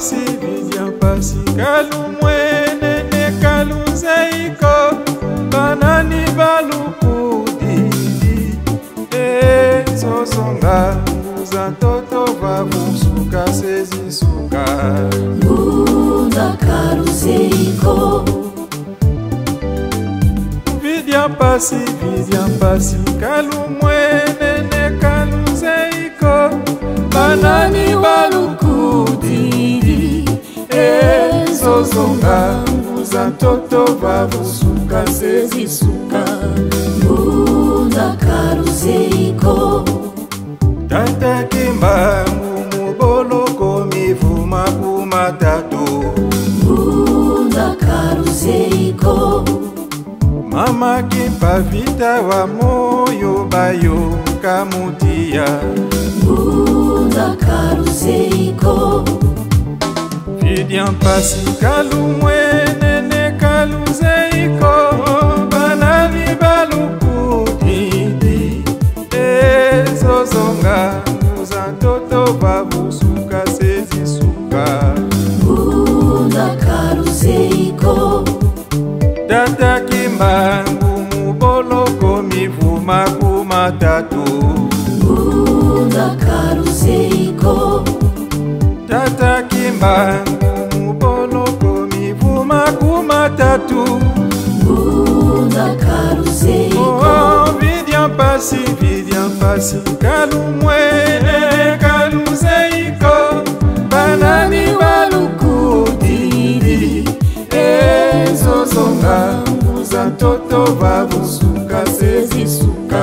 pasi bivya pasi kalumwenene kaluzeiko banani balukudili ezozonga nguza ntoto bamusuka sezisuka nguza kaluzeiko vidya pasi vidya pasi kalumwene bozonga buza ntoto babusuka sezisuka mbunakaruseiko tata kimba ngumu boloko mivuma kumatatu mbunakaruseiko mama kimba vita wa moyo bayoka mutia mbunakaruseiko media mpasi kalumwenene kaluzeiko banani balukudidi ezozonga muza toto babusuka sezisuka tata kimbangu muboloko mivuma kumatatu tata kimbangu yetu oh, vidya mpasi vidya mpasi kalumwene kaluzeiko banani balukudili ezozonga mbuza ntoto babusuka sezisuka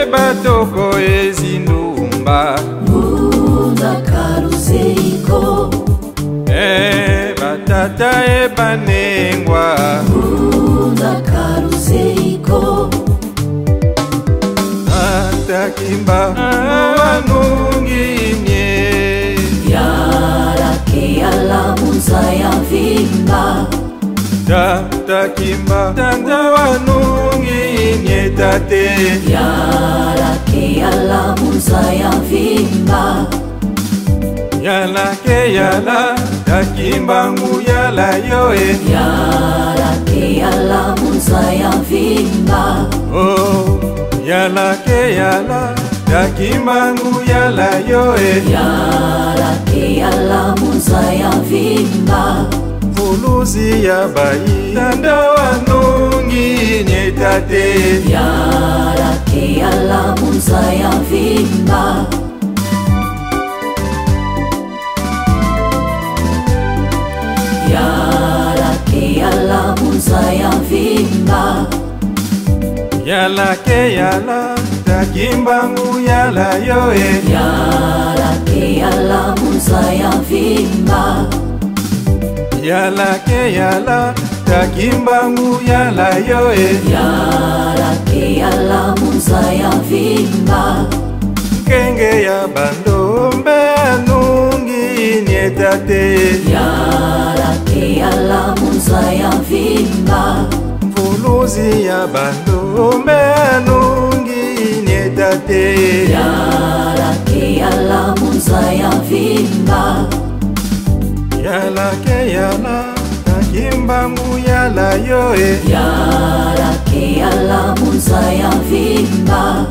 ebatoko ezinumba Muda caro sei yataye banengwa urunda karuseiko atakimba mubanungimye yarake alamuza ya vimba tatakimba tanda wanungimye tate yarake alamuza ya vimba yalake yala, yala yakimbangu yala yo e yalake yala munza ya vimba oh, yalake yala yakimbangu yala yo e yalake yala munza ya vimba mvuluzi ya bayi tanda wanongi nyeta te yalake yala munza ya vimba yalake yala munza ya mvimba yalake yala takimbangu yala yoe yalake yala munza ya mvimba yalake yala takimbangu yala yoe yalake yala munza ya mvimba kenge ya bandombe anungi nieta te yala yala monza ya vimba mvuluzi ya bandume nungi nieta te yalake yala monza ya vimba yalake yala kakimbangu yala yo e yalake yala monza ya vimba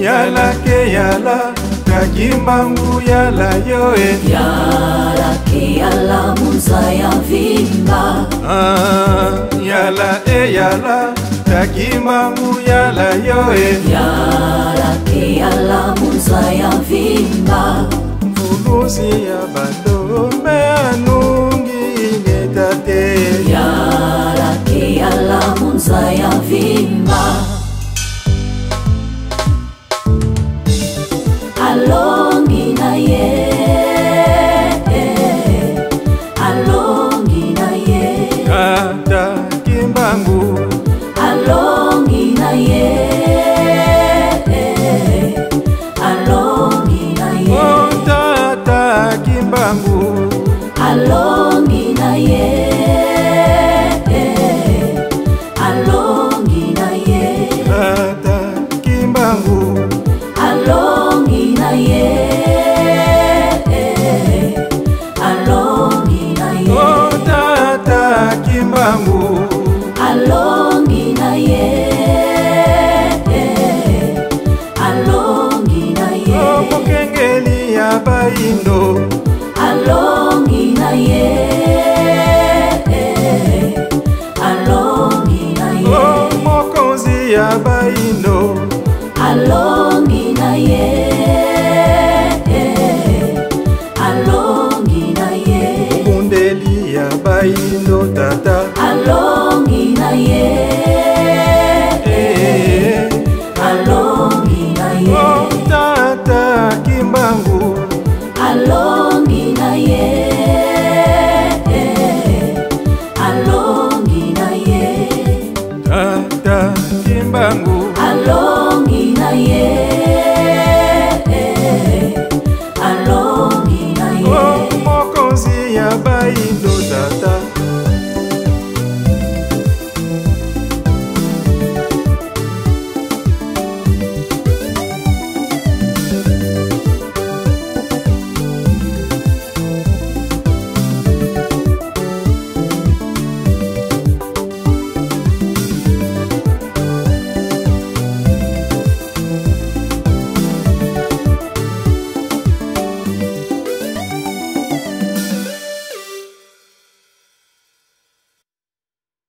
yalake yala kimbangu yala yo e yalaki yala muza ya vimba ah, yala e yala takimbangu yala yo e yalaki yala muza ya vimba mvuluzi ya bandomea epai no tata Allô?